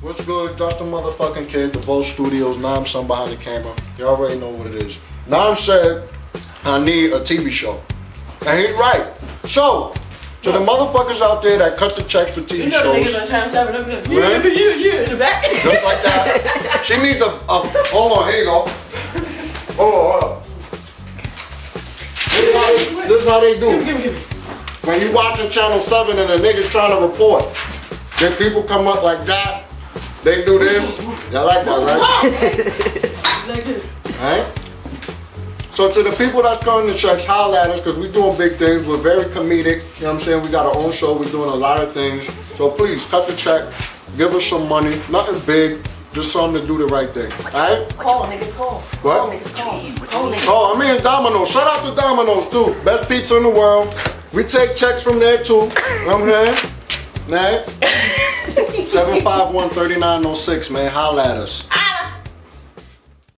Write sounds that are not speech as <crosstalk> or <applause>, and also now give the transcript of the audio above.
What's good? Dr. Motherfucking Kid, the Vault Studios, Nam Son behind the camera. You already know what it is. Nam said, I need a TV show. And he's right. So, to the motherfuckers out there that cut the checks for TV You know the niggas shows, on Channel 7 up there. You, Right. you, you, you in the back. just like that, she needs a, a hold on, here you go. Hold on, hold on. This is how they, this is how they do. Give me, give me. When you watching Channel 7 and the niggas trying to report, then people come up like that, they do this. Y'all like that, right? <laughs> Alright? So to the people that's coming to checks, holla at us because we're doing big things. We're very comedic. You know what I'm saying? We got our own show. We're doing a lot of things. So please cut the check. Give us some money. Nothing big. Just something to do the right thing. Alright? Call niggas, call. What? Call niggas, call. Call niggas. Oh, I mean Domino's. Shout out to Domino's too. Best pizza in the world. We take checks from there too. You know what I'm saying? Nah. <laughs> 751-3906, man. Holla at us.